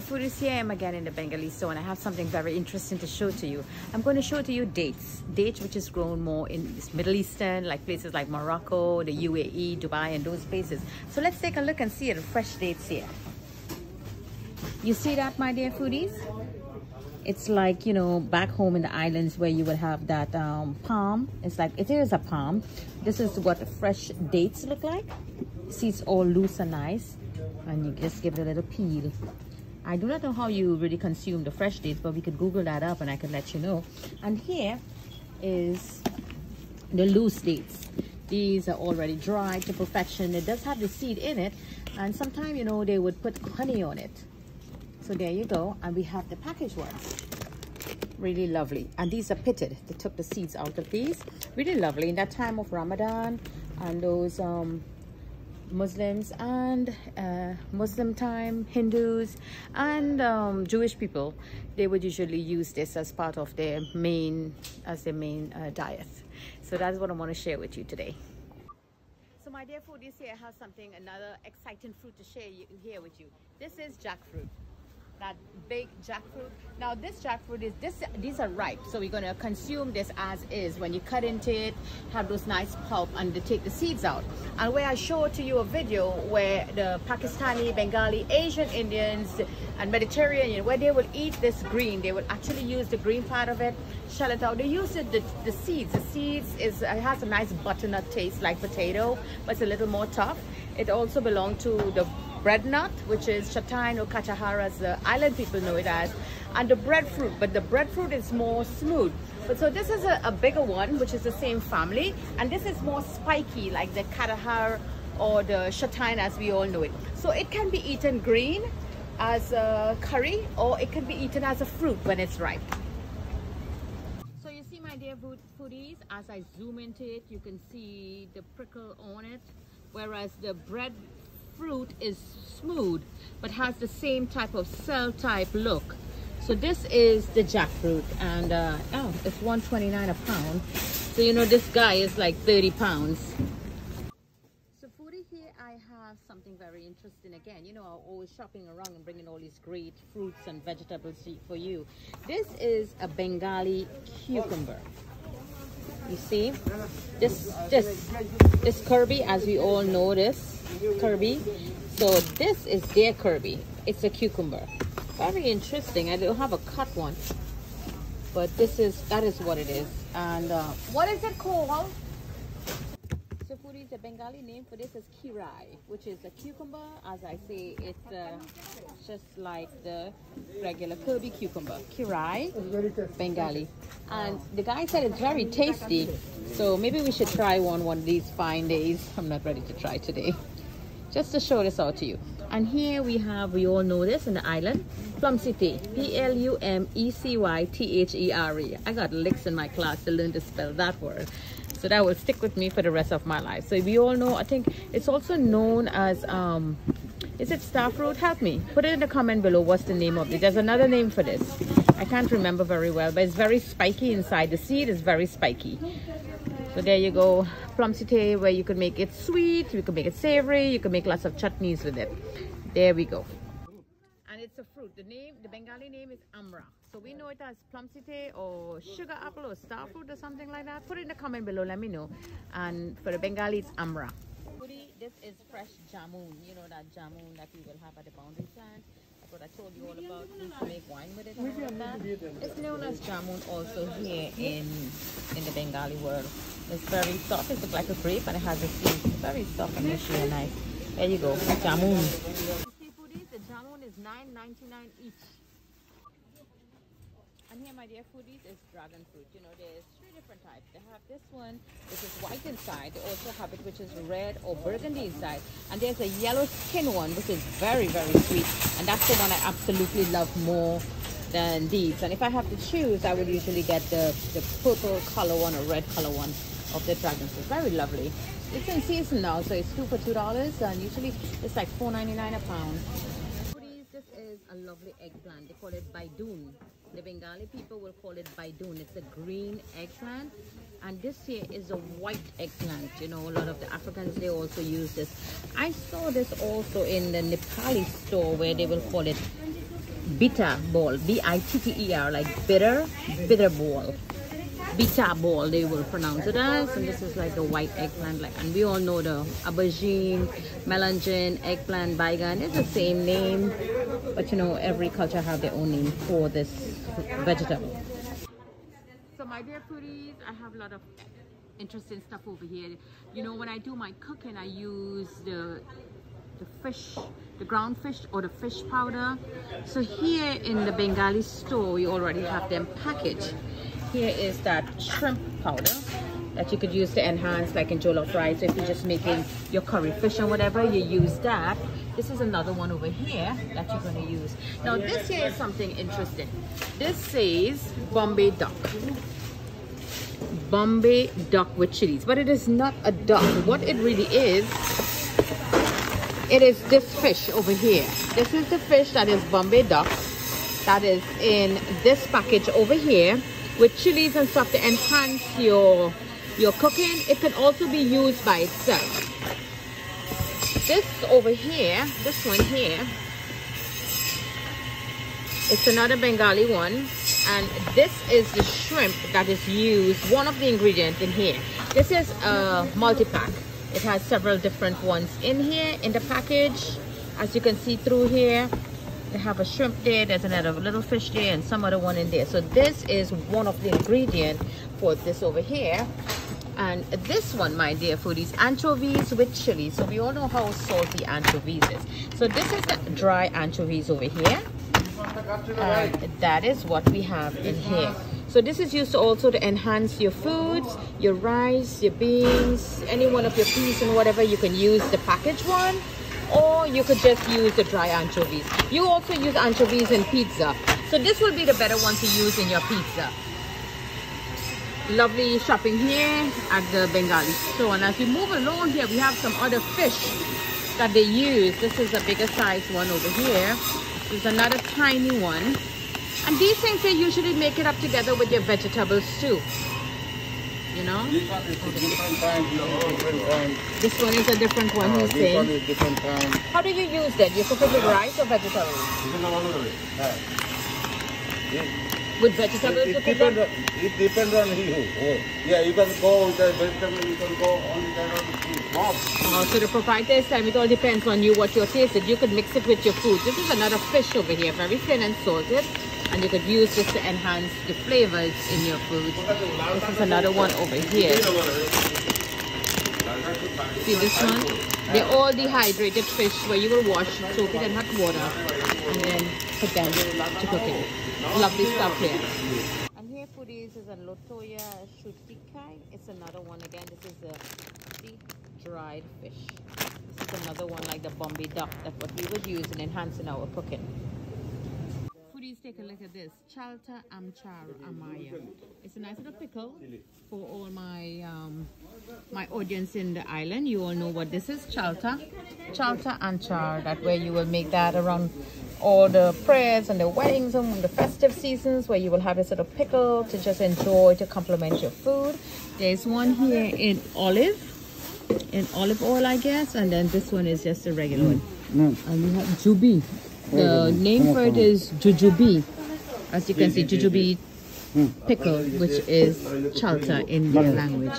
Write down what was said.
Foodies here I am again in the Bengali and I have something very interesting to show to you. I'm going to show to you dates. Dates which is grown more in this Middle Eastern, like places like Morocco, the UAE, Dubai and those places. So let's take a look and see the fresh dates here. You see that my dear foodies? It's like, you know, back home in the islands where you would have that um, palm. It's like, it is a palm. This is what the fresh dates look like. See, it's all loose and nice. And you just give it a little peel. I do not know how you really consume the fresh dates, but we could Google that up and I could let you know. And here is the loose dates. These are already dried to perfection. It does have the seed in it. And sometimes, you know, they would put honey on it. So there you go. And we have the packaged ones. Really lovely. And these are pitted. They took the seeds out of these. Really lovely. In that time of Ramadan and those um, Muslims and uh, Muslim time, Hindus and um, Jewish people, they would usually use this as part of their main, as their main uh, diet. So that's what I want to share with you today. So my dear foodies here has something, another exciting fruit to share here with you. This is jackfruit that big jackfruit. Now this jackfruit is this these are ripe, so we're gonna consume this as is. When you cut into it, have those nice pulp and they take the seeds out. And where I show to you a video where the Pakistani, Bengali, Asian Indians and Mediterranean, where they will eat this green, they will actually use the green part of it, shell it out. They use it, the, the seeds. The seeds is it has a nice butternut taste like potato, but it's a little more tough. It also belongs to the bread nut, which is chataigne or katahar as the island people know it as, and the breadfruit, but the breadfruit is more smooth. But so this is a, a bigger one, which is the same family, and this is more spiky, like the katahar or the chataigne as we all know it. So it can be eaten green as a curry, or it can be eaten as a fruit when it's ripe. So you see my dear foodies, as I zoom into it, you can see the prickle on it, whereas the bread fruit is smooth but has the same type of cell type look. So this is the jackfruit and uh, oh it's 129 a pound. So you know this guy is like 30 pounds. So foodie here I have something very interesting again. You know I'm always shopping around and bringing all these great fruits and vegetables for you. This is a Bengali cucumber you see this this this Kirby as we all know this Kirby. So this is their Kirby. It's a cucumber. Very interesting. I don't have a cut one. But this is, that is what it is. And uh, what is it called? So foodie, the Bengali name for this is kirai, which is a cucumber. As I say, it's uh, just like the regular Kirby cucumber. Kirai, Bengali. And the guy said it's very tasty. So maybe we should try one one of these fine days. I'm not ready to try today. Just to show this out to you. And here we have we all know this in the island plumcity p-l-u-m-e-c-y-t-h-e-r-e i got licks in my class to learn to spell that word. So that will stick with me for the rest of my life. So we all know i think it's also known as um is it star fruit help me. Put it in the comment below. What's the name of it? There's another name for this i can't remember very well but it's very spiky inside. The seed is very spiky. So there you go plumcity where you can make it sweet you can make it savory you can make lots of chutneys with it. There we go. And it's a fruit. The name the bengali name is amra. So we know it as plumcity or sugar apple or star fruit or something like that. Put it in the comment below let me know. And for the bengali it's amra. This is fresh jamun. You know that jamun that we will have at the boundary plant what I told you all about. Used to make wine with it and all that. It's known as jamun also here in in the Bengali world. It's very soft. It looks like a grape and it has a seed. It's very soft and mushy and nice. There you go, jamun. The jamun is $9.99 each. And here, my dear foodies, is dragon fruit. You know, there's different types. They have this one, which is white inside. They also have it, which is red or burgundy inside. And there's a yellow skin one, which is very, very sweet. And that's the one I absolutely love more than these. And if I have to choose, I would usually get the, the purple color one or red color one of the dragon fruit. Very lovely. It's in season now, so it's two for two dollars, and usually it's like four ninety nine a pound. This is a lovely eggplant. They call it baidoon. The Bengali people will call it baidoon. It's a green eggplant. And this here is a white eggplant. You know, a lot of the Africans, they also use this. I saw this also in the Nepali store where they will call it bitter ball, B-I-T-T-E-R, like bitter, bitter ball. Bitter ball, they will pronounce it as. And this is like the white eggplant, like, and we all know the aubergine, melongene, eggplant, baigan. It's the same name, but you know, every culture have their own name for this vegetable. So my dear foodies, I have a lot of interesting stuff over here. You know, when I do my cooking, I use the the fish, the ground fish or the fish powder. So here in the Bengali store, we already have them packaged. Here is that shrimp powder that you could use to enhance like in jollof rice. So if you're just making your curry fish or whatever, you use that. This is another one over here that you're going to use. Now this here is something interesting. This says Bombay duck. Bombay duck with chilies, but it is not a duck. What it really is, it is this fish over here. This is the fish that is Bombay duck that is in this package over here with chilies and stuff to enhance your your cooking. It can also be used by itself. This over here, this one here, it's another Bengali one. And this is the shrimp that is used, one of the ingredients in here. This is a multi-pack. It has several different ones in here in the package. As you can see through here, they have a shrimp there, there's another little fish there, and some other one in there. So this is one of the ingredients for this over here. And this one, my dear foodies, anchovies with chili. So we all know how salty anchovies is. So this is the dry anchovies over here and that is what we have in here so this is used also to enhance your foods your rice your beans any one of your peas and whatever you can use the packaged one or you could just use the dry anchovies. You also use anchovies in pizza. So this will be the better one to use in your pizza. Lovely shopping here at the bengali store. And as we move along here we have some other fish that they use. This is a bigger size one over here. There's another tiny one. And these things, they usually make it up together with your vegetables too. You know? This one is a different kind, different kind. This one is a different one, Uh, he's this saying. one is different kind. How do you use that? You cook it with rice or vegetables? With vegetables, you it, cook depends it? on, it depends on you. Oh, yeah, you can go with the vegetable, you can go only that on mob. Oh, so the proprietor is saying it all depends on you what you're is. You could mix it with your food. This is another fish over here, very thin and salted. And you could use this to enhance the flavors in your food. This is another one over here. See this one? They're all dehydrated fish where you will wash, soak it in hot water, and then put them to cook it. Lovely stuff here. And here foodies is a Lotoya shutikai. It's another one again. This is a deep dried fish. This is another one like the Bombay duck that what we would use in enhancing our cooking. Foodies, take a look at this. Chalta Amchar Amaya. It's a nice little pickle for all my um, my audience in the island. You all know what this is, Chalta. Chalta Amchar. That way you will make that around all the prayers and the weddings and the festive seasons where you will have this little pickle to just enjoy to complement your food. There's one here in olive, in olive oil, I guess, and then this one is just a regular one. No. And we have jubi. The name for it is jujubi. As you can see, jujubi pickle, which is chalta in their language.